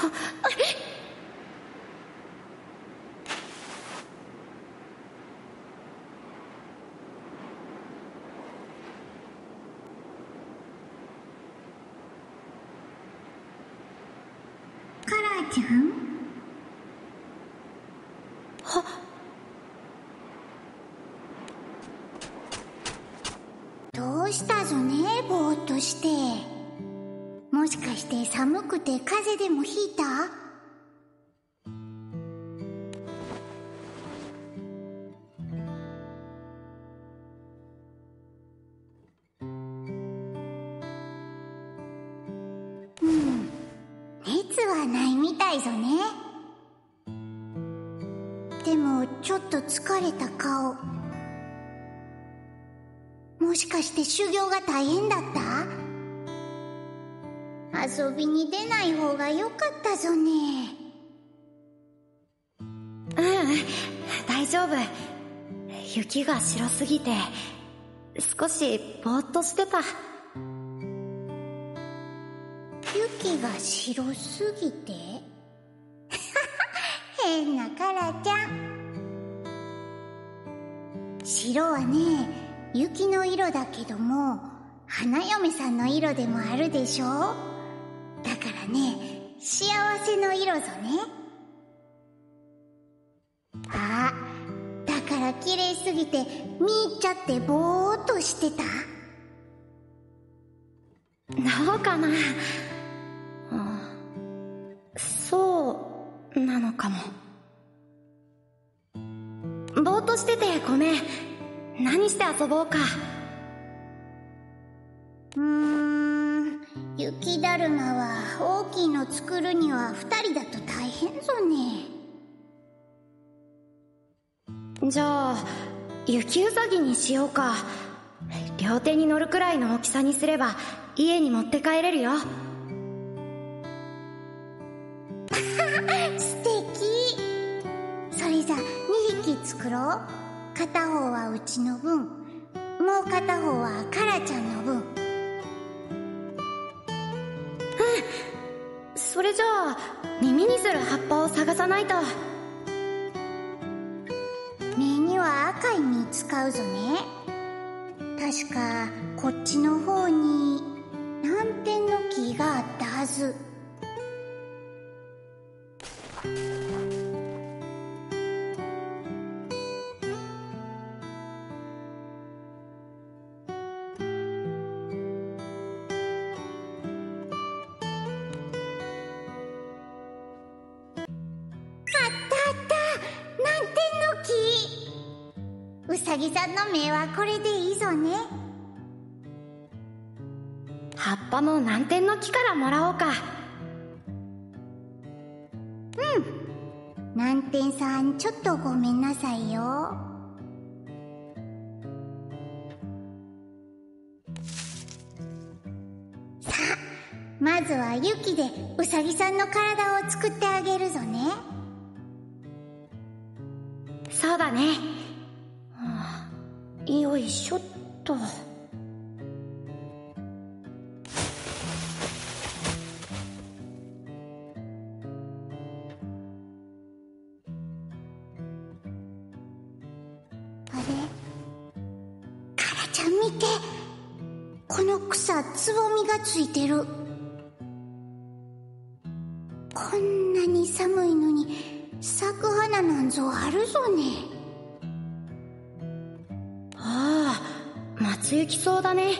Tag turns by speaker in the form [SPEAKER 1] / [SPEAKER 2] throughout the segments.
[SPEAKER 1] カラーちゃんどうしたぞねぼーっとして。もしかして寒くて風邪でもひいた？うん。熱はないみたいぞね。でもちょっと疲れた顔。もしかして修行が大変だ遊びに出ない方がよかったぞね。
[SPEAKER 2] うん大丈夫。雪が白すぎて少しぼーっとしてた。
[SPEAKER 1] 雪が白すぎて？変なカラちゃん。白はね雪の色だけども花嫁さんの色でもあるでしょ？ね。幸せの色ぞね。あだから綺麗すぎて見入っちゃってぼーっとしてた？
[SPEAKER 2] どうかな。あそうなのかも。ぼーっとしててごめん。何して遊ぼうか。
[SPEAKER 1] うーん雪だるまは大きいの作るには二人だと大変ぞね。
[SPEAKER 2] じゃあ雪うさぎにしようか。両手に乗るくらいの大きさにすれば家に持って帰れるよ。
[SPEAKER 1] 素敵。それじゃ2匹作ろう。片方はうちの分。もう片方はカラちゃんの分
[SPEAKER 2] それじゃあ耳にする葉っぱを探さないと。
[SPEAKER 1] 目には赤い実使うぞね。確かこっちの方に南天の木があったはず。これでいいぞね。
[SPEAKER 2] 葉っぱも南天の木からもらおうか。うん。
[SPEAKER 1] 南天さんちょっとごめんなさいよ。さあまずは雪でうさぎさんの体を作ってあげるぞね。こんなに寒いのに咲く花なんぞあるぞね。
[SPEAKER 2] ああ松雪草だね。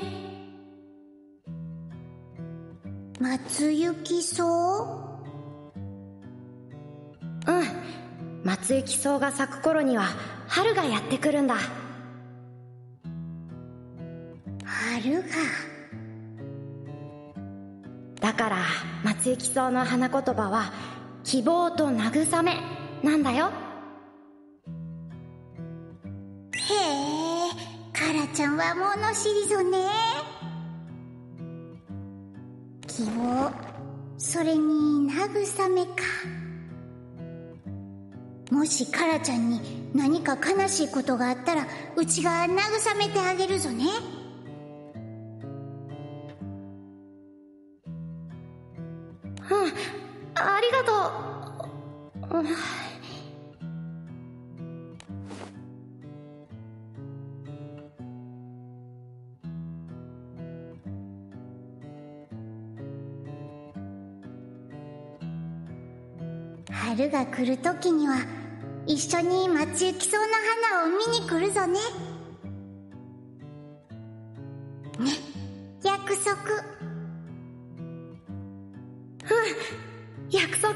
[SPEAKER 1] 松雪草
[SPEAKER 2] う？ん。松雪草が咲く頃には春がやってくるんだ。
[SPEAKER 1] 春が？
[SPEAKER 2] だから松雪草の花言葉は希望と慰めなんだよ。
[SPEAKER 1] へえカラちゃんは物知りぞね。希望それに慰めか。もしカラちゃんに何か悲しいことがあったらうちが慰めてあげるぞね。
[SPEAKER 2] が
[SPEAKER 3] 来る時には一緒に待ち行きそうな花を見に来るぞね。ね約束。
[SPEAKER 2] うん約束。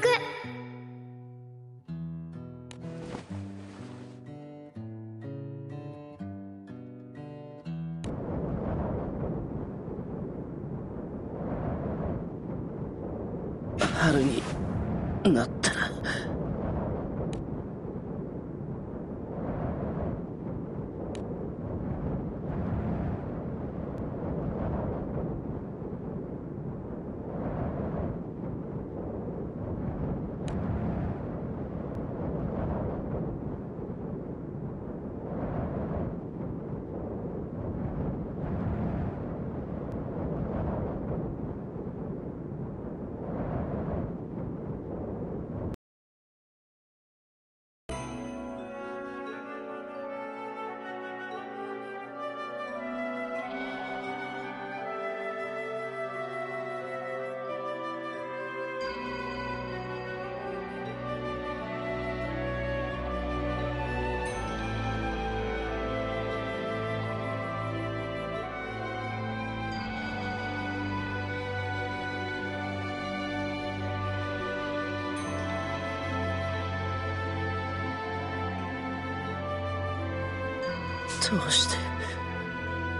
[SPEAKER 4] どうして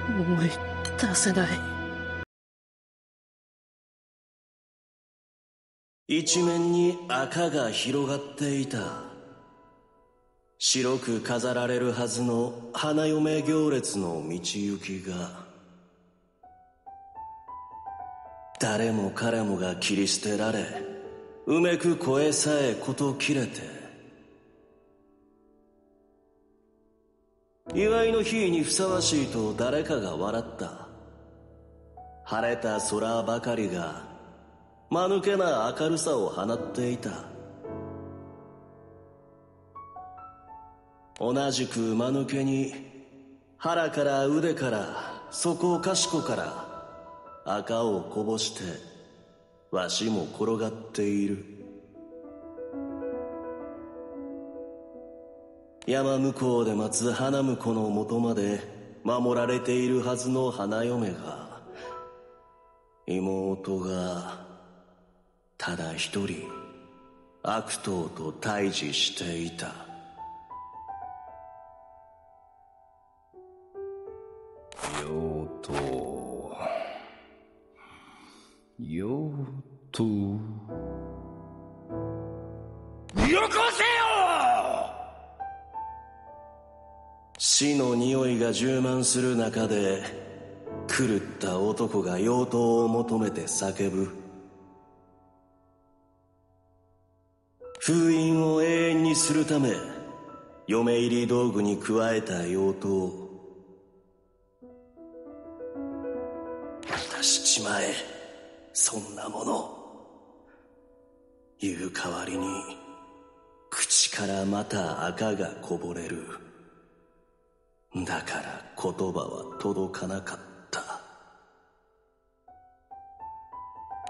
[SPEAKER 4] 思い出せない。
[SPEAKER 5] 一面に赤が広がっていた。白く飾られるはずの花嫁行列の道行きが。誰も彼もが切り捨てられうめく声さえこと切れて。祝いの日にふさわしいと誰かが笑った。晴れた空ばかりが間抜けな明るさを放っていた。同じく間抜けに腹から腕からそこかしこから赤をこぼしてわしも転がっている。山向こうで待つ花婿のもとまで守られているはずの花嫁が妹がただ一人悪党と対峙していた。
[SPEAKER 6] ようとようとよこせよ
[SPEAKER 5] 死の匂いが充満する中で狂った男が妖刀を求めて叫ぶ。封印を永遠にするため嫁入り道具に加えた妖刀。渡しちまえそんなもの。言う代わりに口からまた赤がこぼれる。だから言葉は届かなかった。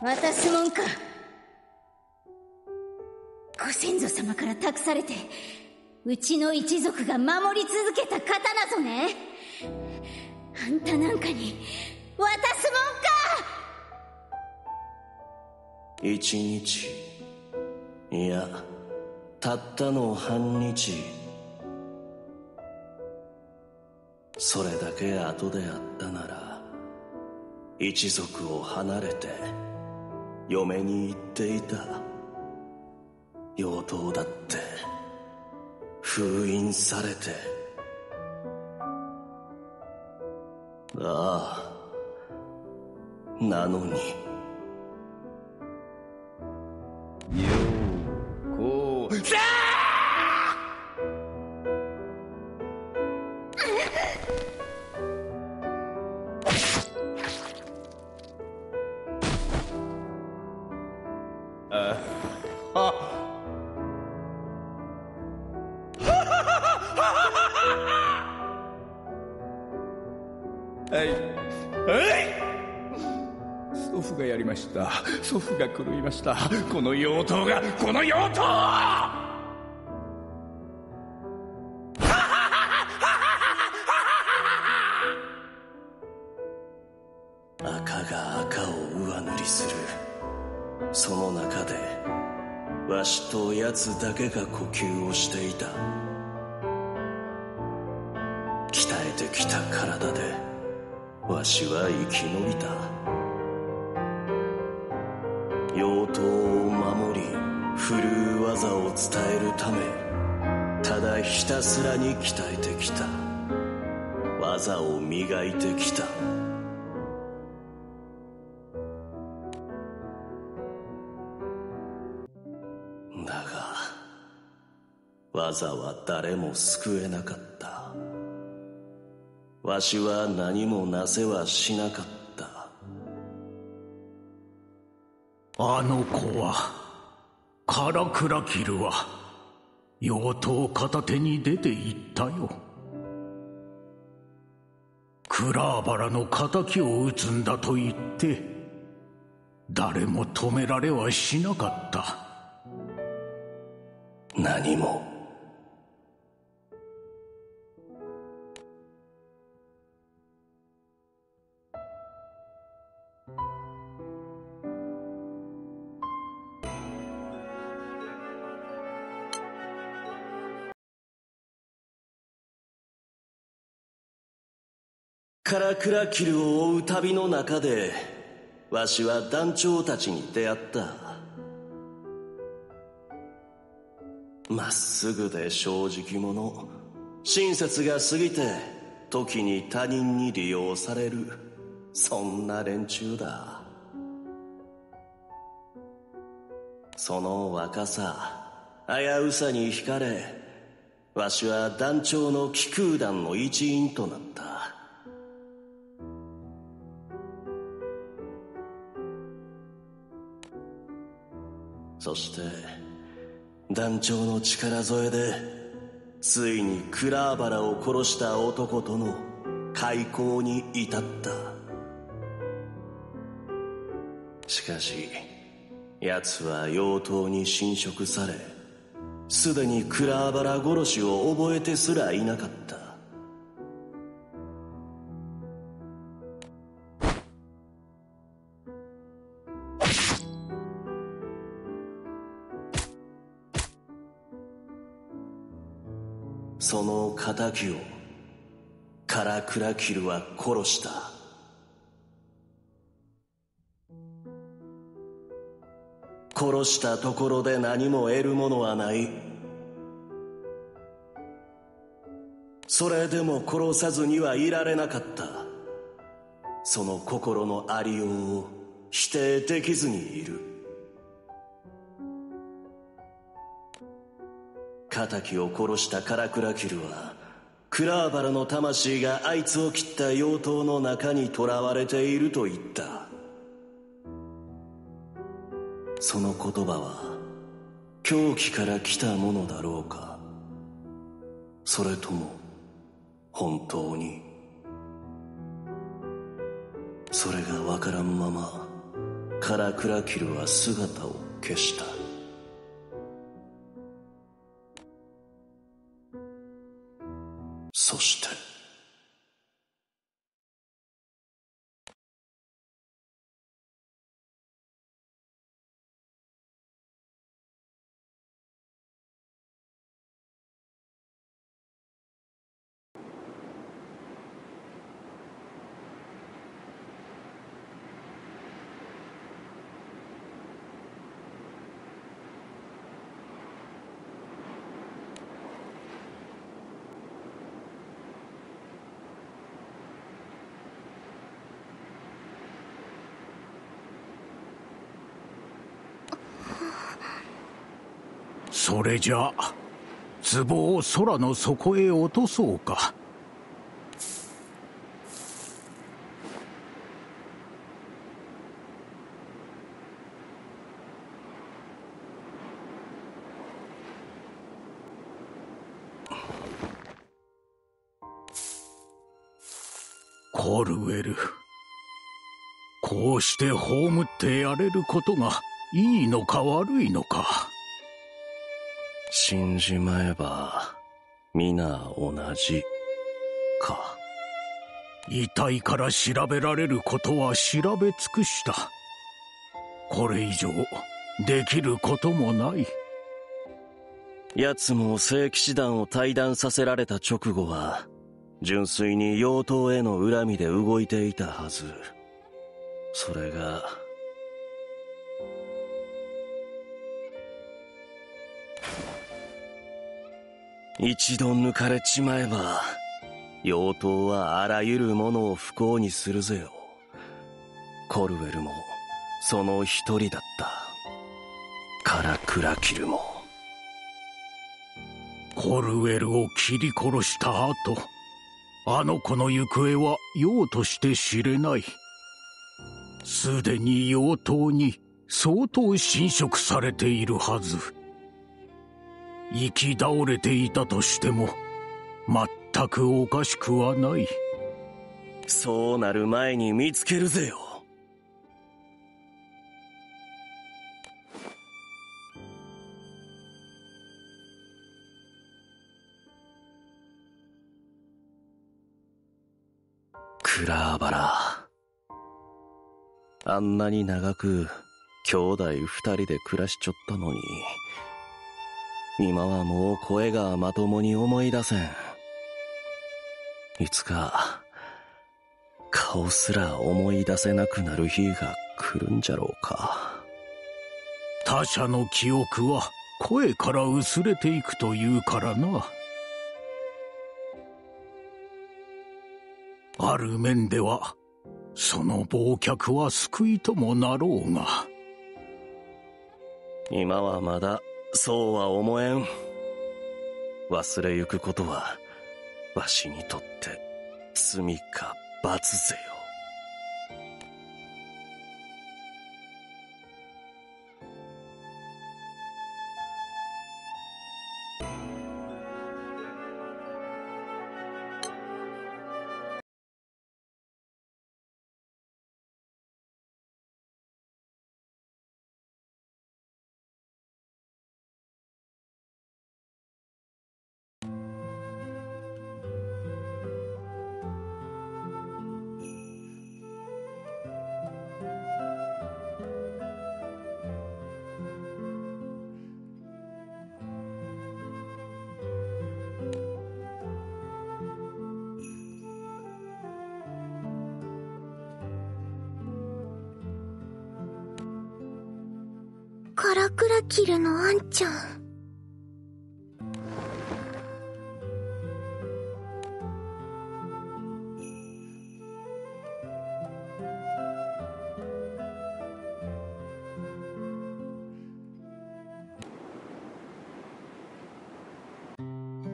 [SPEAKER 7] 渡すもんか。ご先祖様から託されてうちの一族が守り続けた刀ぞね。あんたなんかに渡す
[SPEAKER 5] 一日いやたったの半日それだけ後であったなら一族を離れて嫁に行っていた。妖刀だって封印されて。ああなのに。
[SPEAKER 6] 祖父が狂いました。この妖刀がこの妖刀!
[SPEAKER 5] 赤が赤を上塗りする。その中でわしと奴だけが呼吸をしていた。鍛えてきた体でわしは生き延びた。ためただひたすらに鍛えてきた。技を磨いてきた。だが技は誰も救えなかった。わしは何もなせはしなかった。
[SPEAKER 8] あの子はカラクラキルは妖刀片手に出て行ったよ。クラーバラの敵を討つんだと言って誰も止められはしなかった。
[SPEAKER 5] 何も。カラクラキルを追う旅の中でわしは団長たちに出会った。まっすぐで正直者親切が過ぎて時に他人に利用される。そんな連中だ。その若さ危うさに惹かれわしは団長の気空団の一員となった。そして団長の力添えでついにクラーバラを殺した男との開口に至った。しかし奴は妖刀に侵食されすでにクラーバラ殺しを覚えてすらいなかった。の仇をカラクラキルは殺した。殺したところで何も得るものはない。それでも殺さずにはいられなかった。その心のありようを否定できずにいる。仇を殺したカラクラキルはクラーバラの魂があいつを切った妖刀の中に囚われていると言った。その言葉は狂気から来たものだろうか。それとも本当に。それがわからんままカラクラキルは姿を消した。
[SPEAKER 8] れじゃ壺を空の底へ落とそうか。コルウェルこうして葬ってやれることがいいのか悪いのか。
[SPEAKER 5] 死んじまえば皆同じか。
[SPEAKER 8] 遺体から調べられることは調べ尽くした。これ以上できることもない。
[SPEAKER 5] 奴も聖騎士団を退団させられた直後は純粋に妖刀への恨みで動いていたはず。それが一度抜かれちまえば妖刀はあらゆるものを不幸にするぜよ。コルウェルもその一人だった。カラクラキルも。
[SPEAKER 8] コルウェルを切り殺した後あの子の行方は用として知れない。すでに妖刀に相当侵食されているはず。生き倒れていたとしても全くおかしくはない。
[SPEAKER 5] そうなる前に見つけるぜよ。クラーバラ。あんなに長く兄弟二人で暮らしちょったのに今はもう声がまともに思い出せん。いつか顔すら思い出せなくなる日が来るんじゃろうか。
[SPEAKER 8] 他者の記憶は声から薄れていくというからな。ある面ではその忘却は救いともなろうが。
[SPEAKER 5] 今はまだそうは思えん。忘れゆくことはわしにとって罪か罰ぜよ。
[SPEAKER 3] カラクラキルのあんちゃん。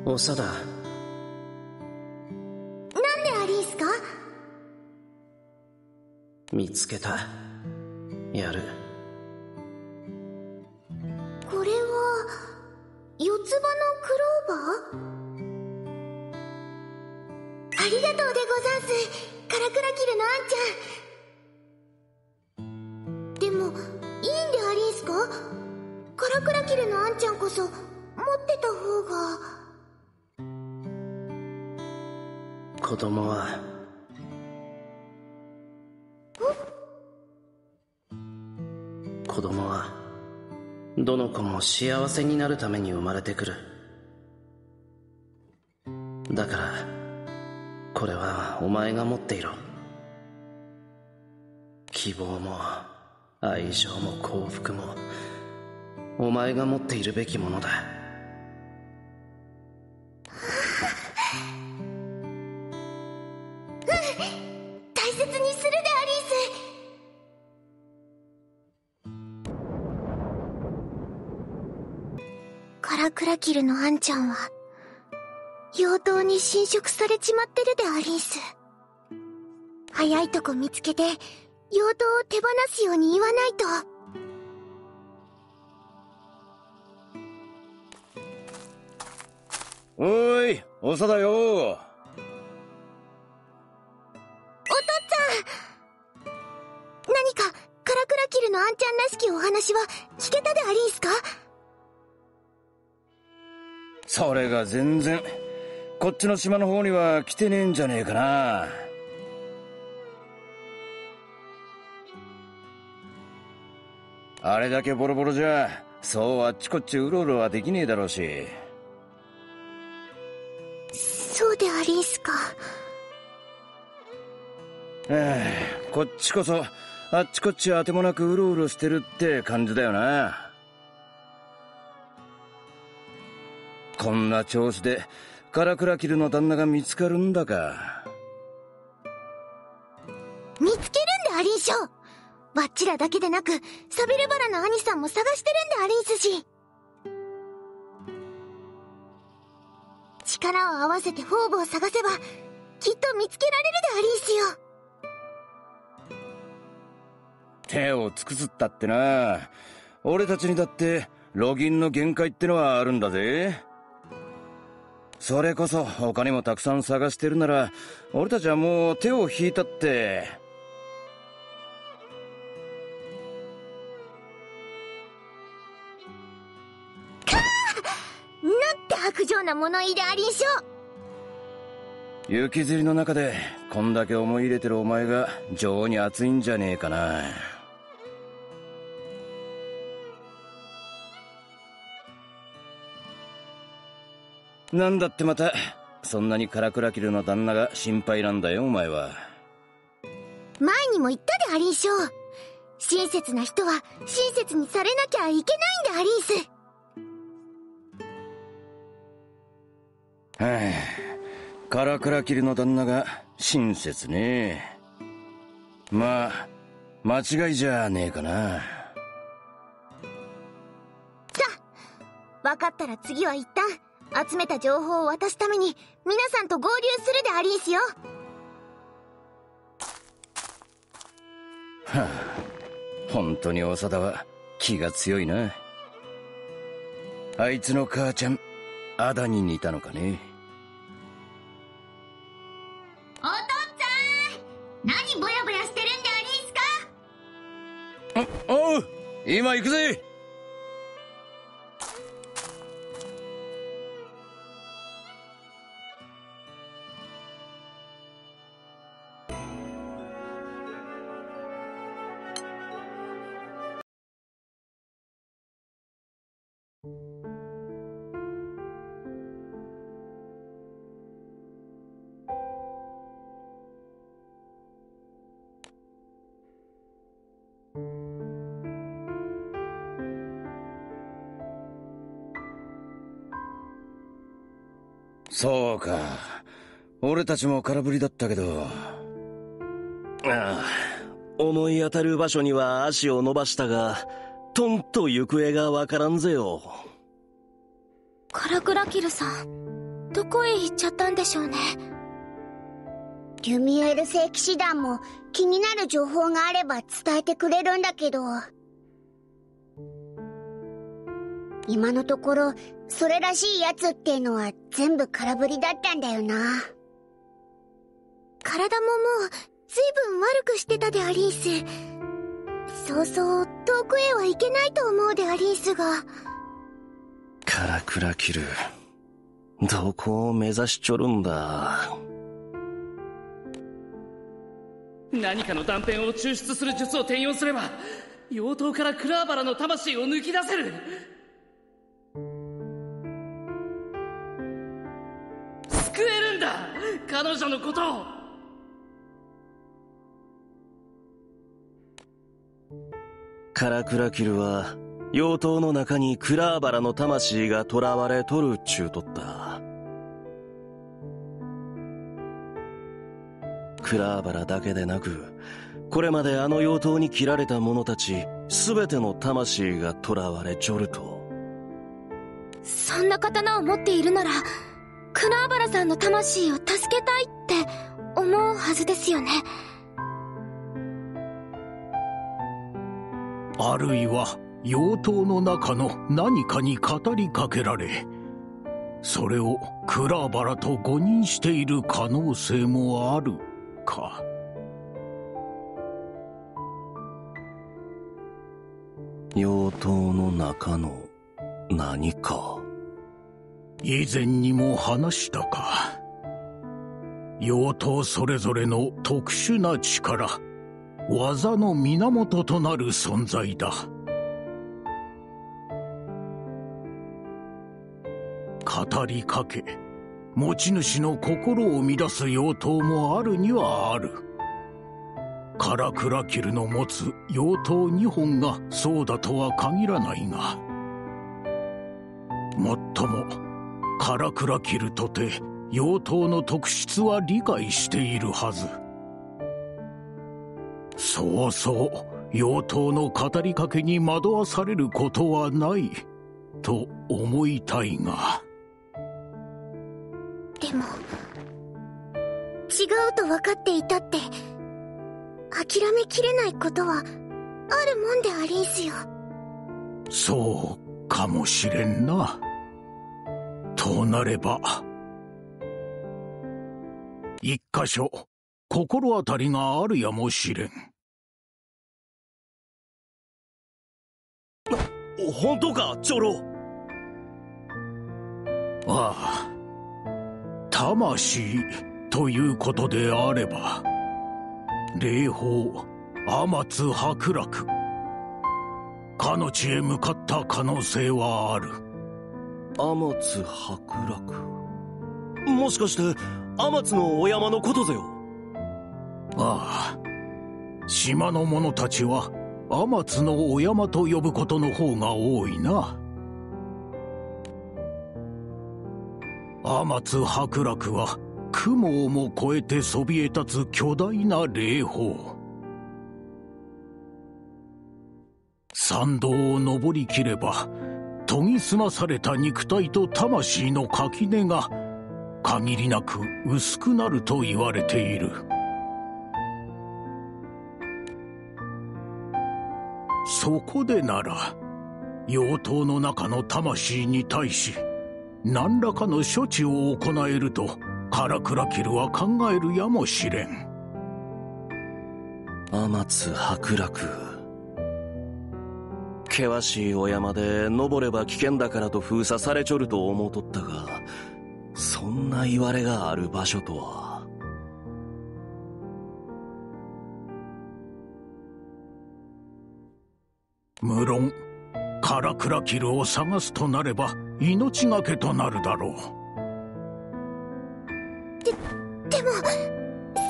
[SPEAKER 4] 長田
[SPEAKER 3] なんでアリースか
[SPEAKER 4] 見つけた。やる
[SPEAKER 3] すカラクラキルのあんちゃん。でもいいんでアリースか？カラクラキルのあんちゃんこそ持ってた方が。
[SPEAKER 4] 子供は。子供はどの子も幸せになるために生まれてくるっていろ。希望も愛情も幸福もお前が持っているべきものだ。
[SPEAKER 3] 大切にするでアリースカラクラキルのあんちゃんは妖刀に侵食されちまってるでアリース早いとこ見つけて妖刀を手放すように言わないと。
[SPEAKER 5] おーい長だよ。
[SPEAKER 6] お父っ
[SPEAKER 3] つぁん何かカラクラキルのあんちゃんらしきお話は聞けたでありんすか？
[SPEAKER 6] それが全然こっちの島の方には来てねえんじゃねえかな。あれだけボロボロじゃそうあっちこっちうろうろはできねえだろうし。
[SPEAKER 3] そうでありんすか？
[SPEAKER 6] ええこっちこそあっちこっちあてもなくうろうろしてるって感じだよな。こんな調子でカラクラキルの旦那が見つかるんだか
[SPEAKER 3] わっちらだけでなくサビルバラの兄さんも探してるんでありんすし力を合わせて方々を探せばきっと見つけられるでありんすよ。
[SPEAKER 6] 手を尽くすったってな。俺たちにだってロギンの限界ってのはあるんだぜ。それこそ他にもたくさん探してるなら俺たちはもう手を引いたって。
[SPEAKER 3] な物言いでありんしょ
[SPEAKER 6] 雪吊りの中でこんだけ思い入れてるお前が情に熱いんじゃねえかな。なんだってまたそんなにカラクラキルの旦那が心配なんだよお前は。
[SPEAKER 3] 前にも言ったでありんしょ親切な人は親切にされなきゃいけないんでありんす
[SPEAKER 6] はあカラクラキルの旦那が親切ね。まあ間違いじゃねえかな。
[SPEAKER 3] さあ分かったら次は一旦集めた情報を渡すために皆さんと合流するでありんすよ。
[SPEAKER 6] はあ。本当に長田は気が強いな。あいつの母ちゃんアダに似たのかね
[SPEAKER 7] お
[SPEAKER 6] う今行くぜ。そうか。俺たちも空振りだったけど。
[SPEAKER 5] ああ思い当たる場所には足を伸ばしたがとんと行方がわからんぜよ。
[SPEAKER 3] カラクラキルさんどこへ行っちゃったんでしょうね？
[SPEAKER 1] リュミエール聖騎士団も気になる情報があれば伝えてくれるんだけど今のところそれらしいやつってのは全部空振りだったんだよな。
[SPEAKER 3] 体ももう随分悪くしてたでありんす。そうそう遠くへは行けないと思うでありんすが。
[SPEAKER 5] カラクラキルどこを目指しちょるんだ。
[SPEAKER 4] 何かの断片を抽出する術を転用すれば妖刀からクラーバラの魂を抜き出せる彼女のことを。
[SPEAKER 5] カラクラキルは妖刀の中にクラーバラの魂が囚われとるっちゅうとった。クラーバラだけでなくこれまであの妖刀に切られた者たち全ての魂が囚われちょると。
[SPEAKER 3] そんな刀を持っているならクラーバラさんの魂を助けたいって思うはずですよね。
[SPEAKER 8] あるいは妖刀の中の何かに語りかけられそれをクラーバラと誤認している可能性もあるか。
[SPEAKER 5] 妖刀の中の何か
[SPEAKER 8] 以前にも話したか。妖刀それぞれの特殊な力技の源となる存在だ。語りかけ持ち主の心を乱す妖刀もあるにはある。カラクラキルの持つ妖刀2本がそうだとは限らないがもっともカラクラキルとて妖刀の特質は理解しているはず。そうそう妖刀の語りかけに惑わされることはないと思いたいが。
[SPEAKER 3] でも違うと分かっていたって諦めきれないことはあるもんでありんすよ。
[SPEAKER 8] そうかもしれんなとなれば一箇所心当たりがあるやもしれん。
[SPEAKER 5] 本当か
[SPEAKER 8] ああ魂ということであれば霊峰天津伯楽かの地へ向かった可能性はある
[SPEAKER 5] 天津伯楽。もしかして天津のお山のことぜよ。
[SPEAKER 8] ああ島の者たちは天津のお山と呼ぶことの方が多いな。天津伯楽は雲をも越えてそびえ立つ巨大な霊峰。山道を登りきれば研ぎ澄まされた肉体と魂の垣根が限りなく薄くなると言われている。そこでなら妖刀の中の魂に対し何らかの処置を行えるとカラクラキルは考えるやもしれん。
[SPEAKER 5] 天津伯楽。険しいお山で登れば危険だからと封鎖されちょると思うとったがそんな言われがある場所とは。
[SPEAKER 8] 無論カラクラキルを探すとなれば命がけとなるだろう。
[SPEAKER 3] ででも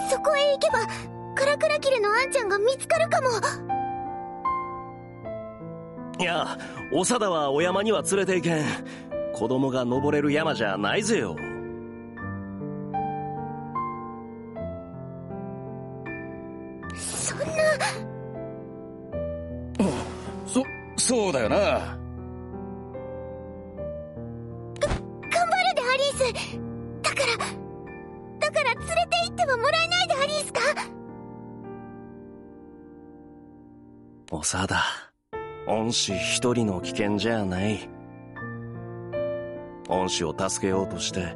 [SPEAKER 3] そこへ行けばカラクラキルのアンちゃんが見つかるかも
[SPEAKER 5] いや長田はお山には連れて行けん。子供が登れる山じゃないぜよ。
[SPEAKER 3] そんな。
[SPEAKER 6] そそうだよな。
[SPEAKER 3] 頑張るでアリース。だからだから連れて行ってはもらえないでアリースか。
[SPEAKER 5] 長田恩師一人の危険じゃない。恩師を助けようとして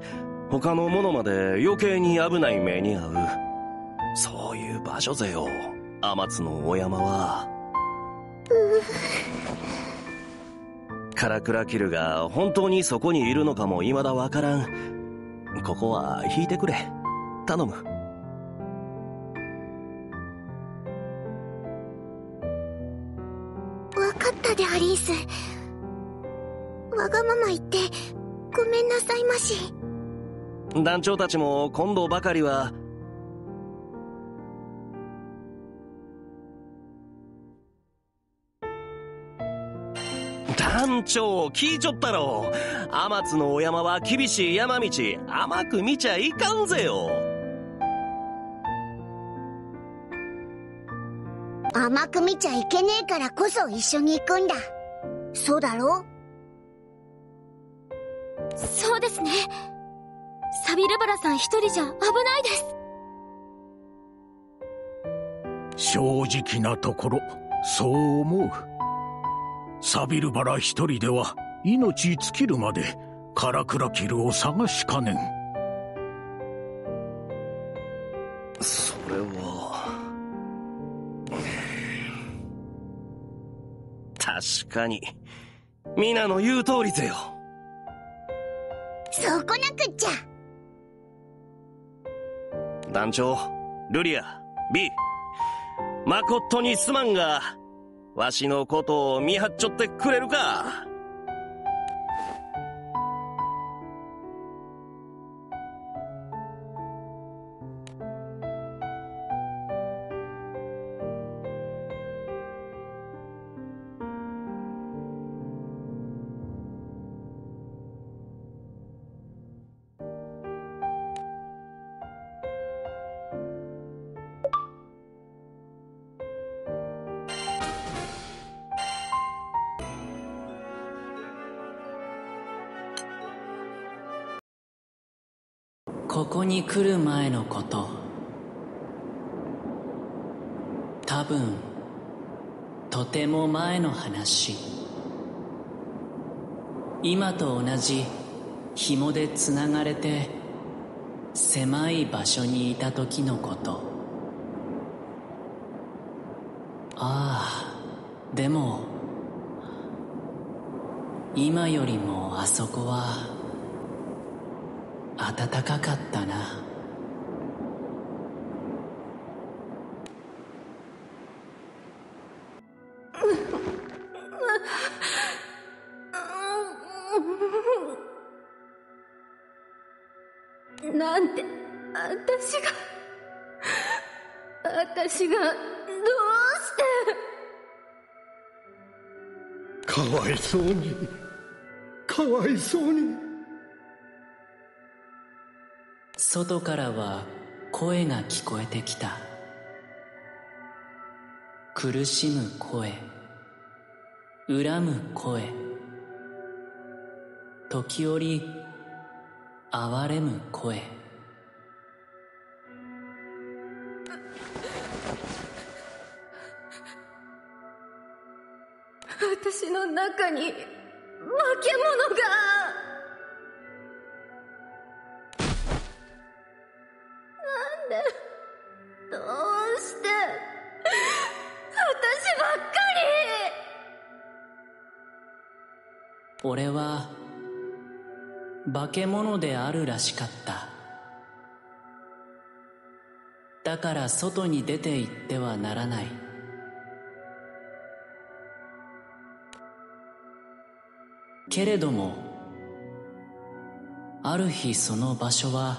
[SPEAKER 5] 他の者まで余計に危ない目に遭う。そういう場所ぜよ天津のお山は。カラクラキルが本当にそこにいるのかも未だわからん。ここは引いてくれ。頼む。
[SPEAKER 3] し
[SPEAKER 5] 団長たちも今度ばかりは。団長聞いちょったろ。天津のお山は厳しい山道甘く見ちゃいかんぜよ。
[SPEAKER 1] 甘く見ちゃいけねえからこそ一緒に行くんだ。そうだろ
[SPEAKER 3] そうですねサビルバラさん一人じゃ危ないです
[SPEAKER 8] 正直なところそう思うサビルバラ一人では命尽きるまでカラクラキルを探しかねん
[SPEAKER 5] それは確かに。皆の言う通りぜよ。
[SPEAKER 1] そうこなくっちゃ。
[SPEAKER 5] 団長、ルリア、B。まことにすまんが、わしのことを見張っちょってくれるか
[SPEAKER 9] 来る前のこと。多分とても前の話。今と同じ紐でつながれて狭い場所にいた時のこと。ああでも今よりもあそこは暖かかったな。外からは声が聞こえてきた。苦しむ声恨む声時折哀れむ声。
[SPEAKER 7] 私の中に化け物が。
[SPEAKER 9] 化け物であるらしかった。だから外に出て行ってはならない。けれどもある日その場所は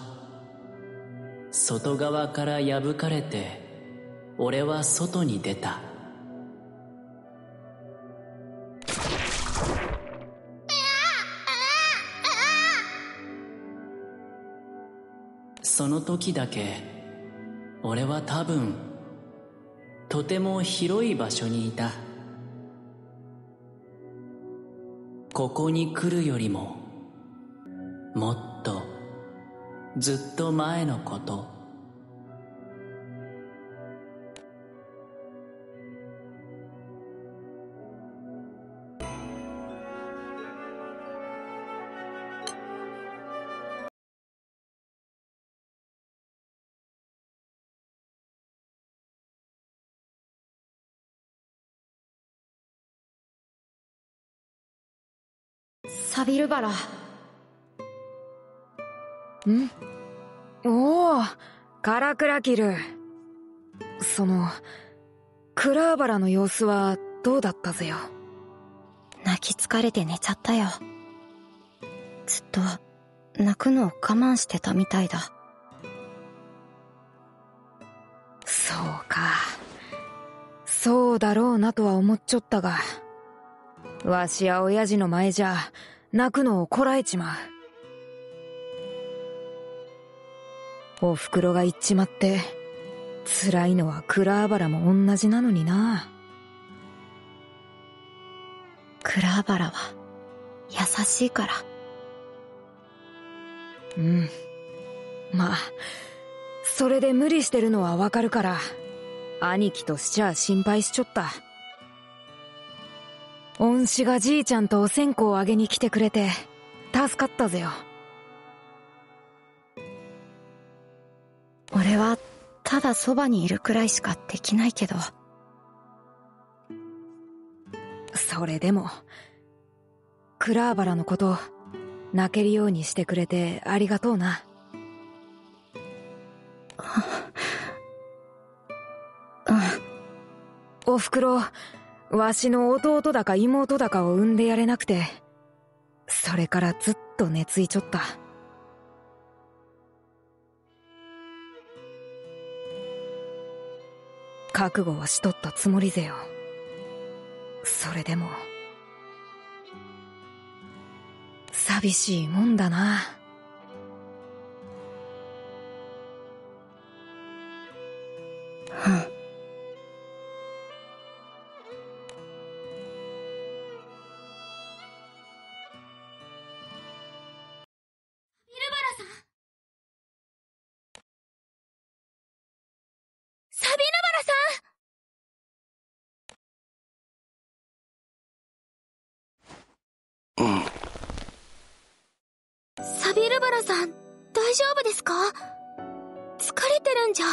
[SPEAKER 9] 外側から破かれて俺は外に出た。その時だけ俺は多分とても広い場所にいた。ここに来るよりももっとずっと前のこと。
[SPEAKER 2] ビルバラ
[SPEAKER 10] ん？おおカラクラキル。そのクラーバラの様子はどうだったぜよ？
[SPEAKER 2] 泣き疲れて寝ちゃったよ。ずっと泣くのを我慢してたみたいだ。
[SPEAKER 10] そうか。そうだろうなとは思っちょったが。わしや親父の前じゃ泣くのをこらえちまう。お袋が行っちまって辛いのはクラーバラも同じなのにな。
[SPEAKER 2] クラーバラは優しいから。
[SPEAKER 10] うん。まあそれで無理してるのはわかるから兄貴としちゃ心配しちょった。恩師がじいちゃんとお線香をあげに来てくれて助かったぜよ。
[SPEAKER 2] 俺はただそばにいるくらいしかできないけど。
[SPEAKER 10] そそれでもクラーバラのこと泣けるようにしてくれてありがとうな。おふくろわしの弟だか妹だかを産んでやれなくてそれからずっと寝ついちょった。覚悟はしとったつもりぜよ。それでも寂しいもんだな。
[SPEAKER 7] は
[SPEAKER 3] サ丈夫ですか？疲れてるんじゃ。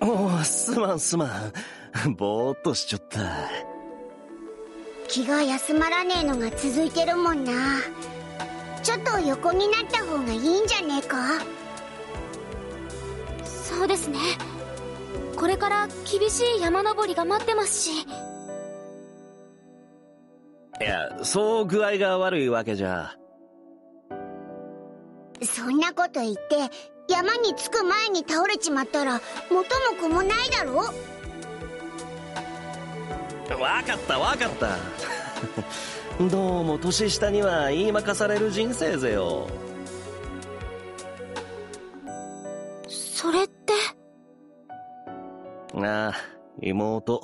[SPEAKER 5] おお、すまんすまん。ぼーっとしちゃった。
[SPEAKER 1] 気が休まらねえのが続いてるもんな。ちょっと横になった方がいいんじゃねえか？
[SPEAKER 3] そうですね。これから厳しい山登りが待ってますし。
[SPEAKER 5] いや、そう具合が悪いわけじゃ。
[SPEAKER 1] そんなこと言って山に着く前に倒れちまったら元も子もないだろ？
[SPEAKER 5] わかったわかった。どうも年下には言いまかされる人生ぜよ。
[SPEAKER 3] それって？
[SPEAKER 5] ああ妹。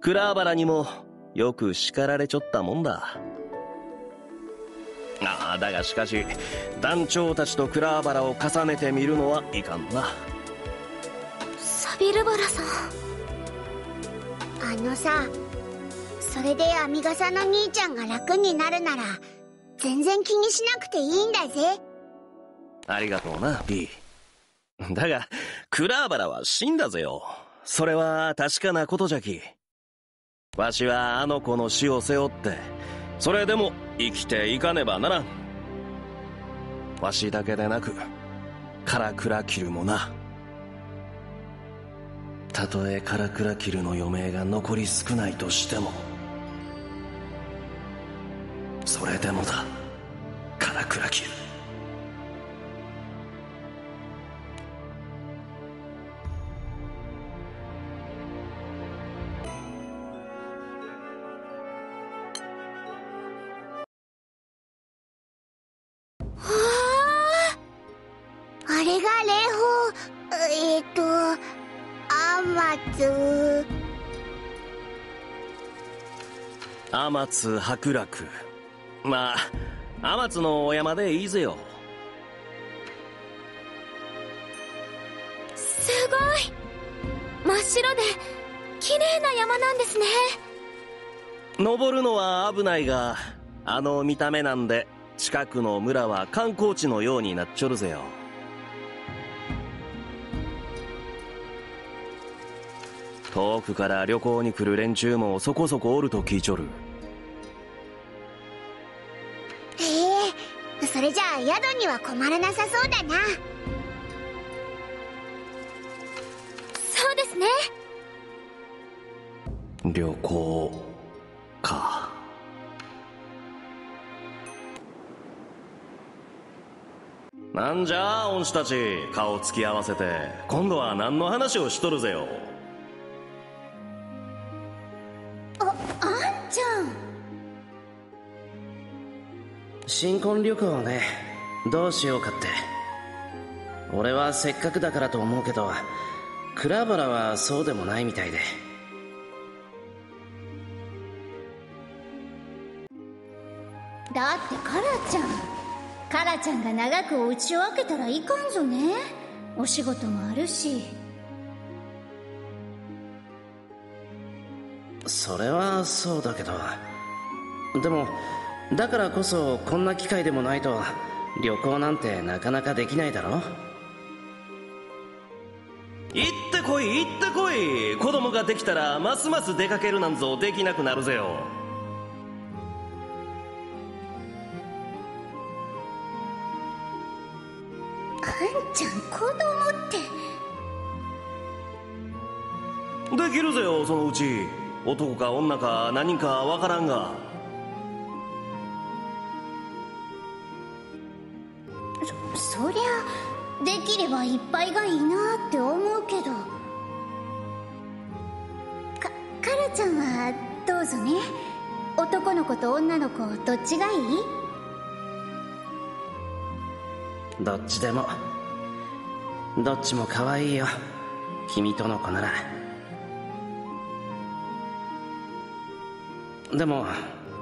[SPEAKER 5] クラーバラにもよく叱られちょったもんだああだがしかし団長たちとクラーバラを重ねてみるのはいかんな。
[SPEAKER 3] サビルバラさ
[SPEAKER 1] ん。あのさそれで編み笠の兄ちゃんが楽になるなら全然気にしなくていいんだぜ。
[SPEAKER 5] ありがとうな P だがクラーバラは死んだぜよ。それは確かなことじゃき。わしはあの子の死を背負ってそれでも生きていかねばならん。わしだけでなくカラクラキルもな。たとえカラクラキルの余命が残り少ないとしてもそれでもだカラクラキル。天津白楽。まあ天津のお山でいいぜよ。
[SPEAKER 3] すごい。真っ白で綺麗な山なんですね。
[SPEAKER 5] 登るのは危ないがあの見た目なんで近くの村は観光地のようになっちょるぜよ。遠くから旅行に来る連中もそこそこおると聞いちょる
[SPEAKER 1] 宿には困らなさそうだな。
[SPEAKER 3] そうですね。
[SPEAKER 5] 旅行か。なんじゃ恩師たち。顔つき合わせて。今度は何の話をしとるぜよ。
[SPEAKER 4] 新婚旅行ねどうしようかって。俺はせっかくだからと思うけどクラバラはそうでもないみたいで。
[SPEAKER 7] だってカラちゃん。カラちゃんが長くお家を開けたらいかんぞね。お仕事もあるし。
[SPEAKER 4] それはそうだけど。でもだからこそこんな機会でもないと旅行なんてなかなかできないだろ？
[SPEAKER 5] 行ってこい行ってこい。子供ができたらますます出かけるなんぞできなくなるぜよ。
[SPEAKER 7] あんちゃん子供って。
[SPEAKER 5] できるぜよそのうち。男か女か何かわからんが。
[SPEAKER 7] そりゃできればいっぱいがいいなって思うけど。かカラちゃんはどうぞね。男の子と女の子どっちがいい？
[SPEAKER 4] どっちでも。どっちも可愛いよ。君との子なら。でも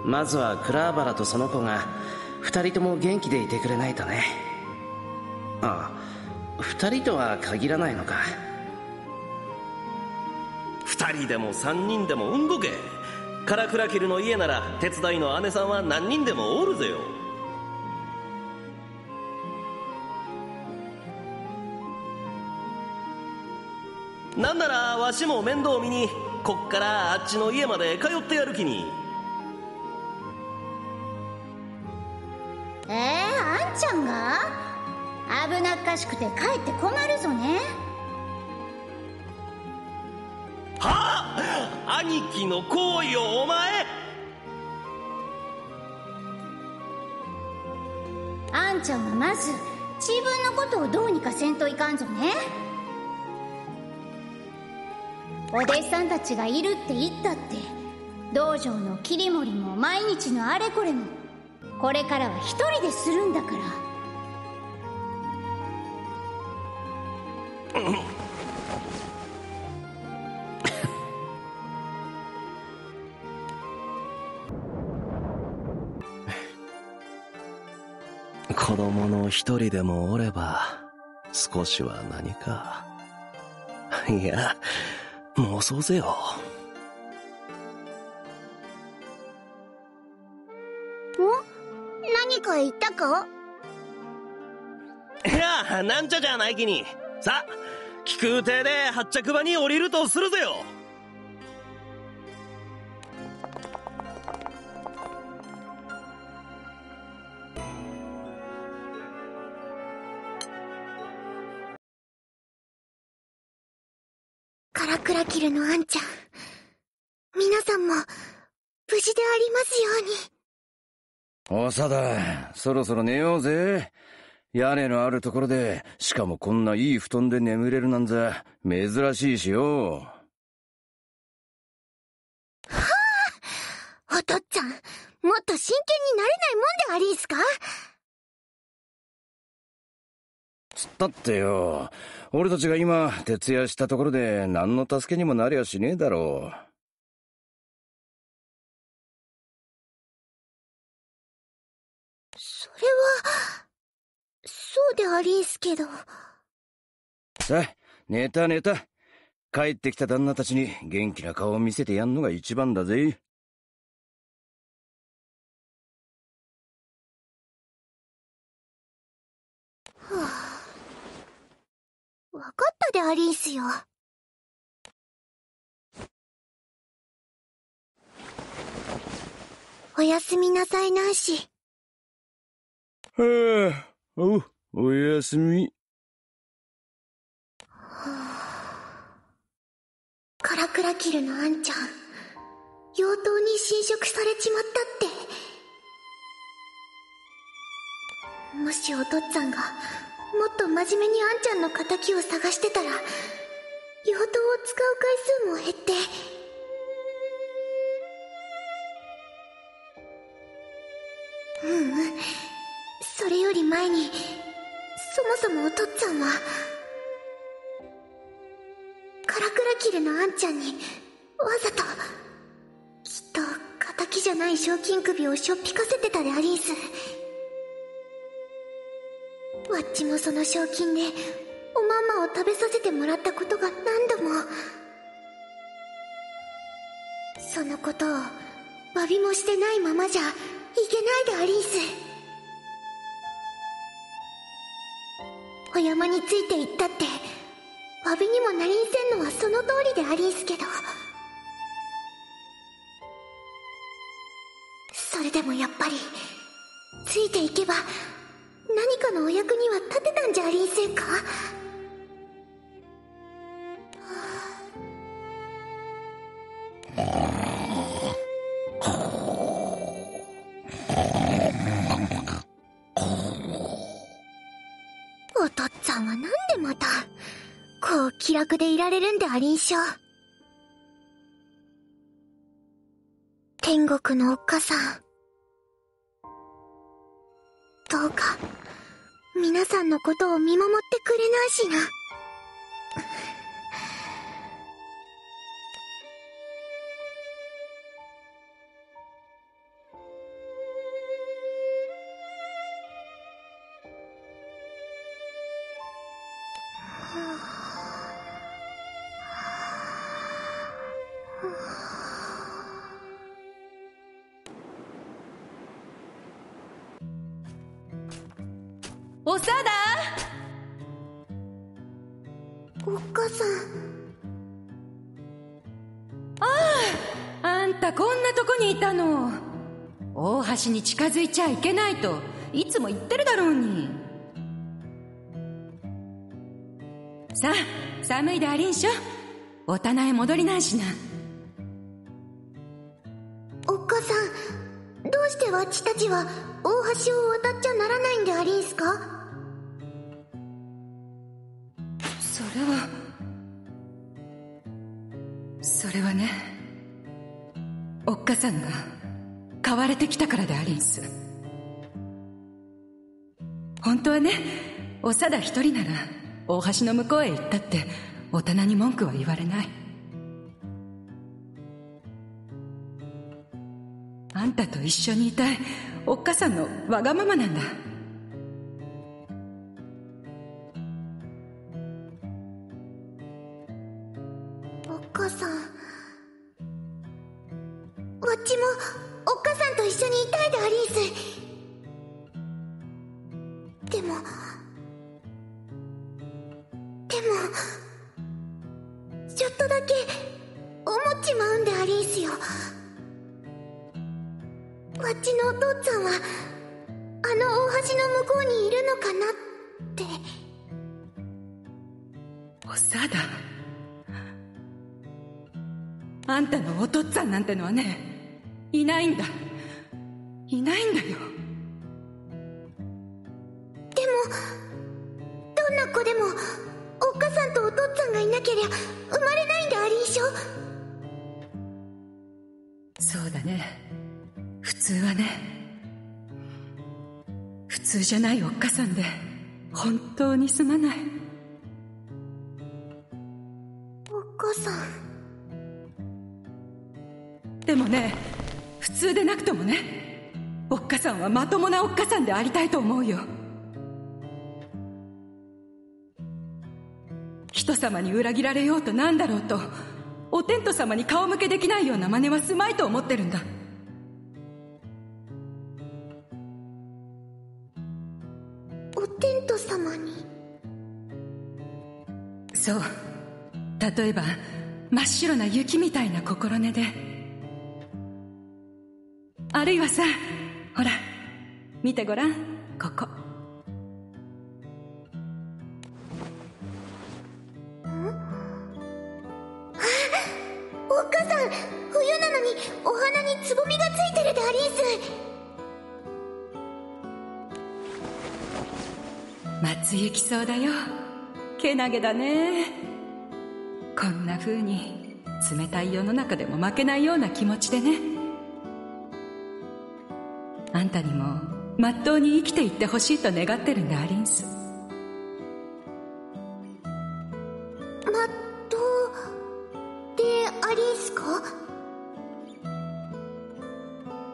[SPEAKER 4] まずはクラーバラとその子が二人とも元気でいてくれないとね。ああ二人とは限らないのか。
[SPEAKER 5] 二人でも三人でも産んどけ。カラクラキルの家なら手伝いの姉さんは何人でもおるぜよ。なんならわしも面倒見にこっからあっちの家まで通ってやる気に。
[SPEAKER 7] えー、あんちゃんが？危なっかしくて帰って困るぞね。
[SPEAKER 5] は？あ兄貴の行為をお前？
[SPEAKER 7] あんちゃんはまず自分のことをどうにかせんといかんぞね。お弟子さんたちがいるって言ったって道場の切り盛りも毎日のあれこれもこれからは一人でするんだから
[SPEAKER 5] の一人でもおれば少しは何か。いや妄想ぜよ。
[SPEAKER 1] お？何か言ったか？
[SPEAKER 5] いやなんちゃじゃないきに。さ気空艇で発着場に降りるとするぜよ
[SPEAKER 3] クラキルのあんちゃん。皆さんも、無事でありますように。
[SPEAKER 6] 長田、そろそろ寝ようぜ。屋根のあるところで、しかもこんないい布団で眠れるなんざ、珍しいしよ。
[SPEAKER 3] お父っつぁん、もっと真剣になれないもんでありんすか？
[SPEAKER 6] つったってよ。俺たちが今、徹夜したところで、何の助けにもなりゃしねえだろ
[SPEAKER 3] それは、そうでありんすけど。
[SPEAKER 6] う。さあ、寝た寝た。帰ってきた旦那たちに元気な顔を見せてやんのが一番だぜ。
[SPEAKER 3] はあ、わかったでありんすよ。おやすみなさいなんし。
[SPEAKER 6] はあ、お、おやすみ。
[SPEAKER 3] カラクラキルのあんちゃん、妖刀に侵食されちまったって。もしお父っつぁんが、もっと真面目にあんちゃんの仇を探してたら、妖刀を使う回数も減って、ううん。それより前に、そもそもお父っつぁんは、カラクラキルのあんちゃんに、わざと、きっと、仇じゃない賞金首をしょっぴかせてたでありんす。わっちもその賞金で、おまんまを食べさせてもらったことが何度も。そのことを、詫びもしてないままじゃ、いけないでありんす。お山について行ったって、詫びにもなりんせんのはその通りでありんすけど。それでもやっぱり、ついていけば、何かのお役には立てたんじゃありんせんか？お父っつぁんはなんでまたこう気楽でいられるんでありんしょ天国のおっかさん。どうか皆さんのことを見守ってくれないしな。
[SPEAKER 11] 大橋に近づいちゃいけないといつも言ってるだろうに。さあ寒いでありんしょ。お棚へ戻りなんしな。
[SPEAKER 3] おっかさんどうしてわっちたちは大橋を渡っちゃならないんでありんすか？
[SPEAKER 11] それはそれはねおっかさんが買われてきたからでありんす。本当はねおさだ一人なら大橋の向こうへ行ったって大人に文句は言われない。あんたと一緒にいたいおっかさんのわがままなんだ。じゃないおっかさんで本当にすまない。
[SPEAKER 3] おっかさん。
[SPEAKER 11] でもね普通でなくともねおっかさんはまともなおっかさんでありたいと思うよ。人様に裏切られようとなんだろうとお天道様に顔向けできないような真似はすまいと思ってるんだ例えば真っ白な雪みたいな心根で。あるいはさほら見てごらんここ。
[SPEAKER 3] おっかさん冬なのにお花につぼみがついてるでありんす。
[SPEAKER 11] 松行きそうだよ。けなげだねこんな風に冷たい世の中でも負けないような気持ちでね。あんたにもまっとうに生きていってほしいと願ってるんだアリンス
[SPEAKER 3] まっとうでありんすか？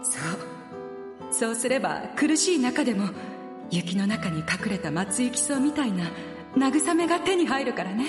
[SPEAKER 11] そう。そうすれば苦しい中でも雪の中に隠れた松行き草みたいな慰めが手に入るからね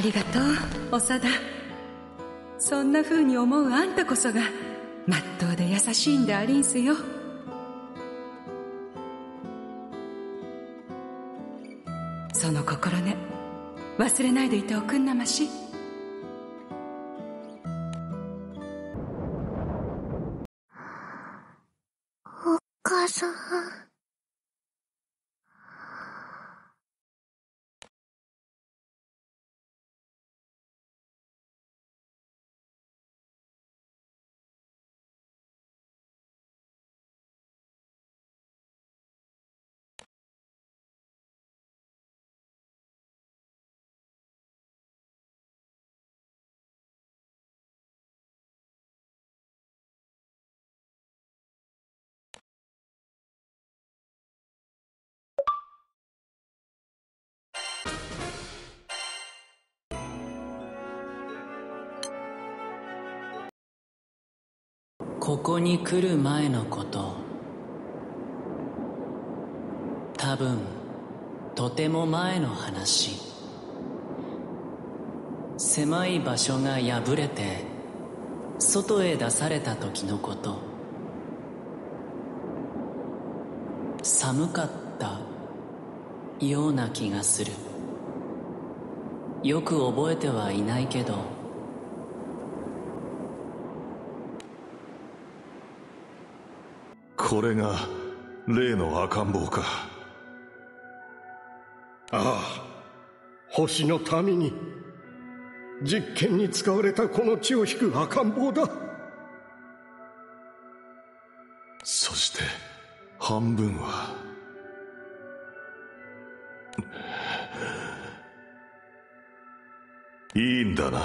[SPEAKER 3] あり
[SPEAKER 11] がとう長田。そんなふうに思うあんたこそがまっとうで優しいんでありんすよ。その心ね忘れないでいておくんなまし。
[SPEAKER 9] ここに来る前のこと。多分とても前の話。狭い場所が破れて外へ出された時のこと。寒かったような気がする。よく覚えてはいないけど。
[SPEAKER 12] これが例の赤ん坊か。
[SPEAKER 13] ああ星の民に実験に使われたこの血を引く赤ん坊だ。
[SPEAKER 12] そして半分はいいんだな。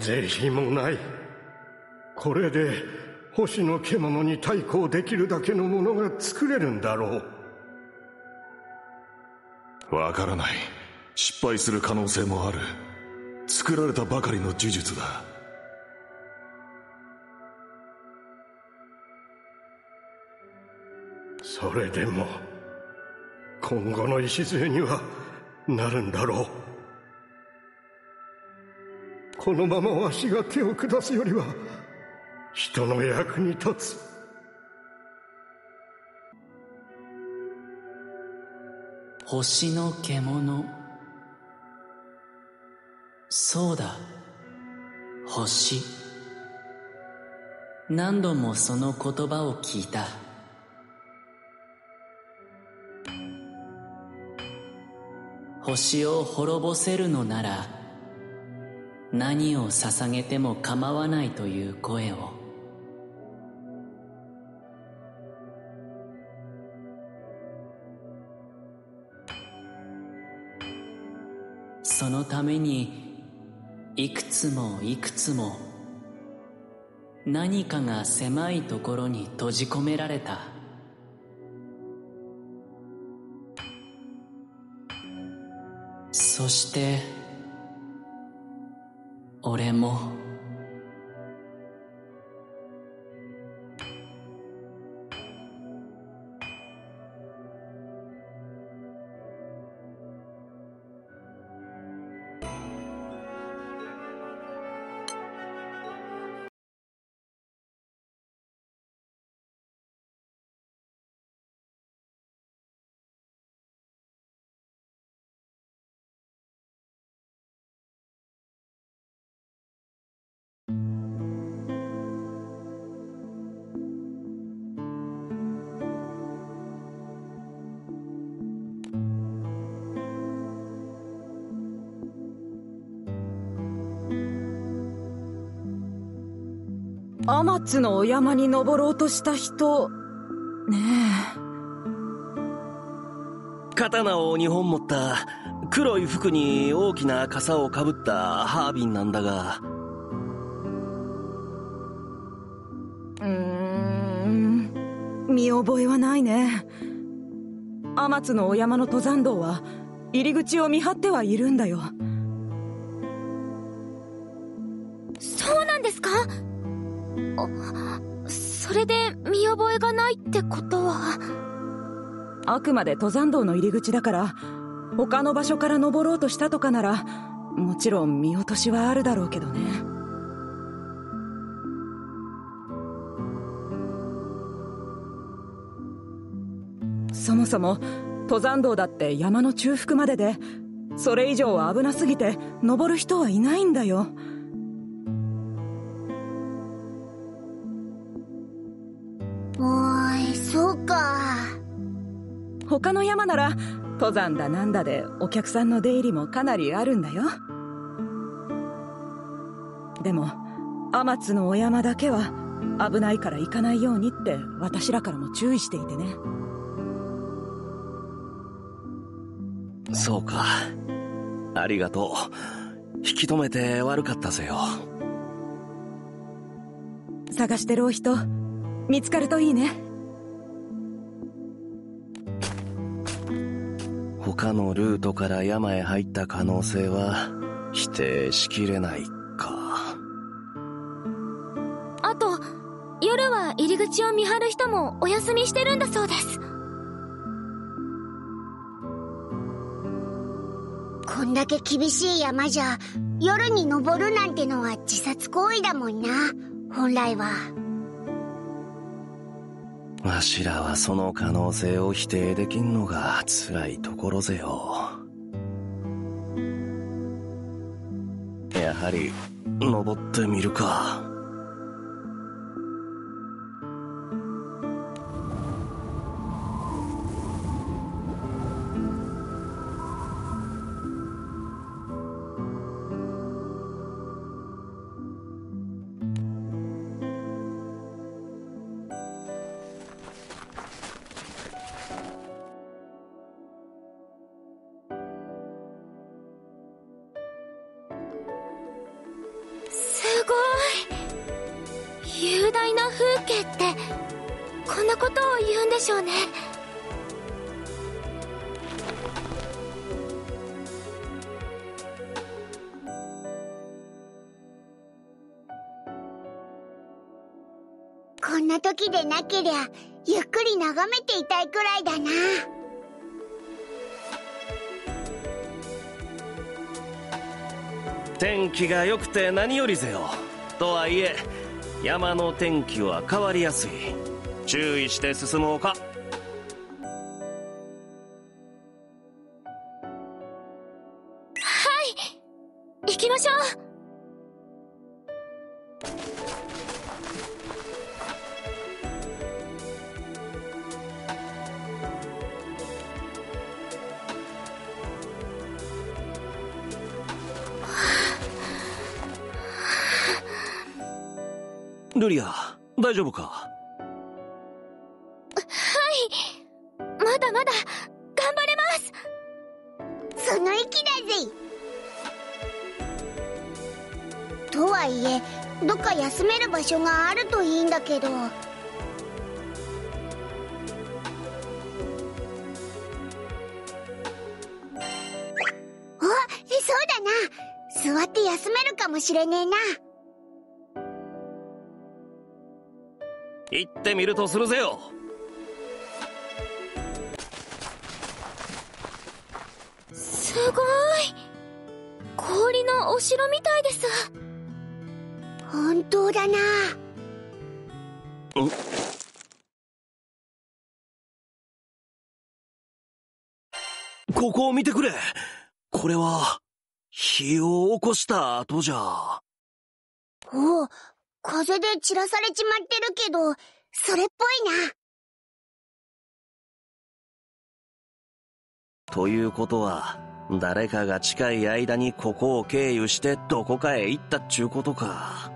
[SPEAKER 13] 是非もない。これで星の獣に対抗できるだけのものが作れるんだろ
[SPEAKER 12] う。わからない。失敗する可能性もある。作られたばかりの呪術だ。
[SPEAKER 13] それでも今後の礎にはなるんだろう。このままわしが手を下すよりは人の役に立つ。
[SPEAKER 9] 星の獣。そうだ。星。何度もその言葉を聞いた。星を滅ぼせるのなら何を捧げても構わないという声を。そのためにいくつもいくつも何かが狭いところに閉じ込められた。そして俺も。
[SPEAKER 14] 天津のお山に登ろうとした人。ね
[SPEAKER 5] え。刀を2本持った黒い服に大きな傘をかぶったハービンなんだが。
[SPEAKER 14] うーん。見覚えはないね。天津のお山の登山道は入り口を見張ってはいるんだよ
[SPEAKER 3] それで見覚えがないってことは。
[SPEAKER 14] あくまで登山道の入り口だから他の場所から登ろうとしたとかならもちろん見落としはあるだろうけどね。そもそも登山道だって山の中腹まででそれ以上は危なすぎて登る人はいないんだよ。他の山なら登山だなんだでお客さんの出入りもかなりあるんだよ。でも天津のお山だけは危ないから行かないようにって私らからも注意していてね。
[SPEAKER 5] そうか。ありがとう。引き止めて悪かったぜよ。
[SPEAKER 14] 探してるお人見つかるといいね
[SPEAKER 5] 他のルートから山へ入った可能性は否定しきれないか。
[SPEAKER 3] あと夜は入り口を見張る人もお休みしてるんだそうです。
[SPEAKER 1] こんだけ厳しい山じゃ夜に登るなんてのは自殺行為だもんな。本来は。
[SPEAKER 5] わしらはその可能性を否定できんのが辛いところぜよ。やはり登ってみるか。
[SPEAKER 3] でしょうね。
[SPEAKER 1] こんな時でなけりゃゆっくり眺めていたいくらいだな。
[SPEAKER 5] 天気が良くて何よりぜよ。とはいえ山の天気は変わりやすい。注意して進もうか。
[SPEAKER 3] 行
[SPEAKER 1] って
[SPEAKER 5] みるとするぜよ
[SPEAKER 3] すごい。氷のお城みたいです。
[SPEAKER 1] 本当だな。
[SPEAKER 5] ここを見てくれ。これは火を起こした後じゃ。
[SPEAKER 1] おう風で散らされちまってるけどそれっぽいな。
[SPEAKER 5] ということは誰かが近い間にここを経由してどこかへ行ったっちゅうことか。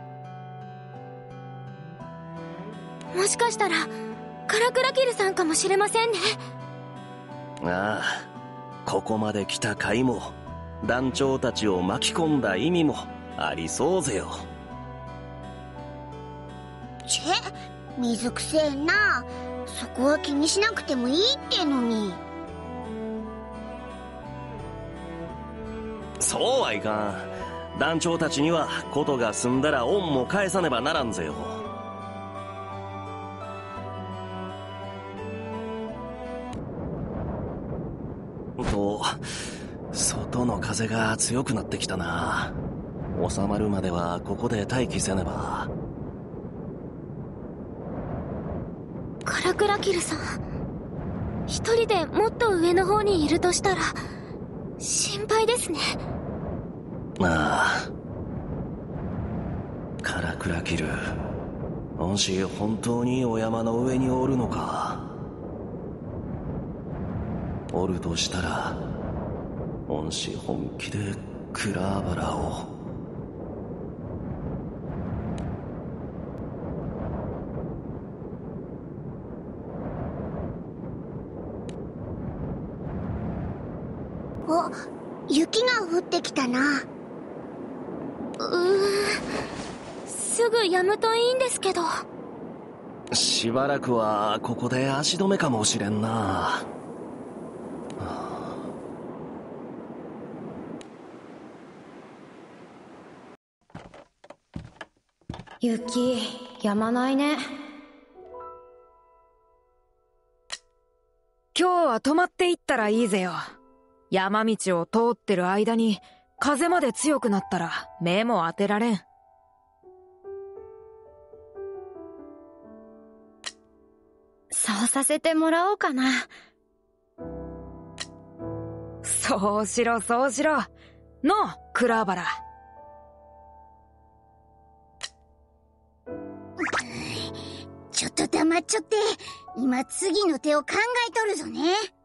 [SPEAKER 3] もしかしたらカラクラキルさんかもしれませんね。
[SPEAKER 5] ああここまで来た甲斐も団長たちを巻き込んだ意味もありそうぜよ。
[SPEAKER 1] チェ水くせえな。そこは気にしなくてもいいってのに。
[SPEAKER 5] そうはいかん。団長たちにはことが済んだら恩も返さねばならんぜよ。と外の風が強くなってきたな。収まるまではここで待機せねば。
[SPEAKER 3] カラクラキルさん。一人でもっと上の方にいるとしたら心配ですね。
[SPEAKER 5] ああカラクラキル。もし本当にお山の上におるのか。おるとしたら恩師本気でクラーバラを
[SPEAKER 1] お雪が降ってきたな。
[SPEAKER 3] うーん。すぐ止むといいんですけど。
[SPEAKER 5] しばらくはここで足止めかもしれんな。
[SPEAKER 2] 雪止まないね。
[SPEAKER 10] 今日は止まっていったらいいぜよ山道を通ってる間に風まで強くなったら目も当てられん。
[SPEAKER 2] そうさせてもらおうかな。
[SPEAKER 10] そうしろそうしろ。のうクラーバラ
[SPEAKER 1] ちょっと黙っちょって。今次の手を考えとるぞね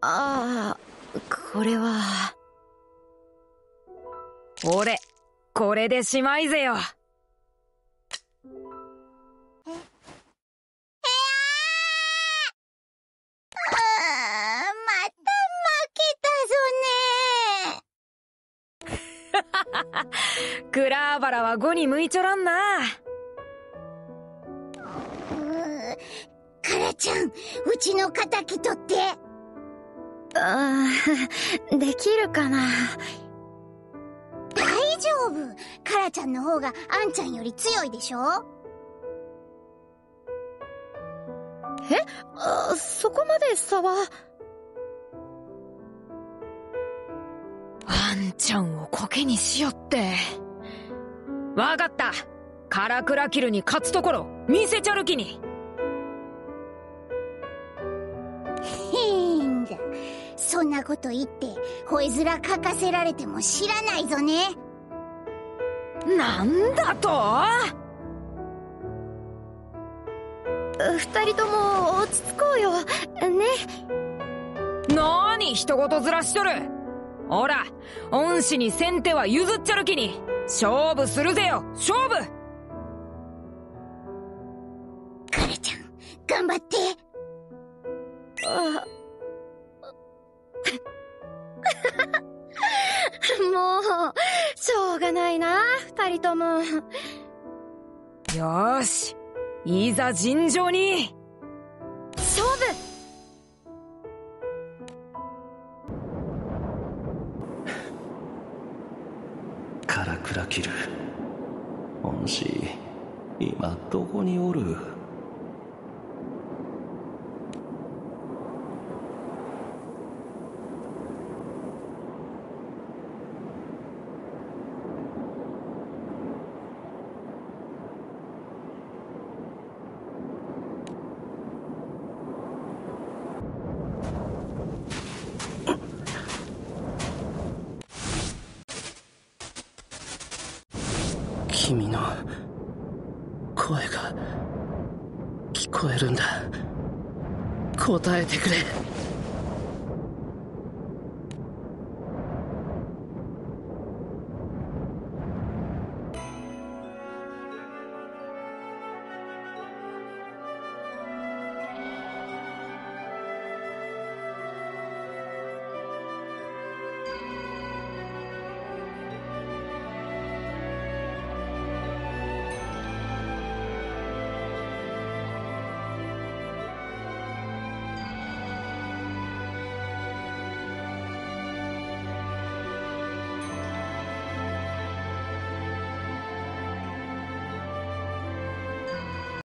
[SPEAKER 2] ああこれは。
[SPEAKER 10] 俺これでしまいぜよ。
[SPEAKER 1] あーまた負けたぞね。
[SPEAKER 10] クラーバラは5に向いちょらんな。
[SPEAKER 1] カラちゃんうちの敵取って
[SPEAKER 2] できるかな？
[SPEAKER 1] 大丈夫。カラちゃんの方があんちゃんより強いでしょ？
[SPEAKER 2] え？あそこまで差は？
[SPEAKER 10] あんちゃんをコケにしよって。わかった。カラクラキルに勝つところ見せちゃる気に。
[SPEAKER 1] へんだそんなこと言ってほえ面かかせられても知らないぞね。
[SPEAKER 10] なんだと？
[SPEAKER 2] 二人とも落ち着こうよ。ね。
[SPEAKER 10] なーに人事ずらしとる？ほら恩師に先手は譲っちゃる気に。勝負するぜよ勝負よーし。いざ尋常に。
[SPEAKER 2] 勝負。
[SPEAKER 5] カラクラキル。恩師今どこにおる？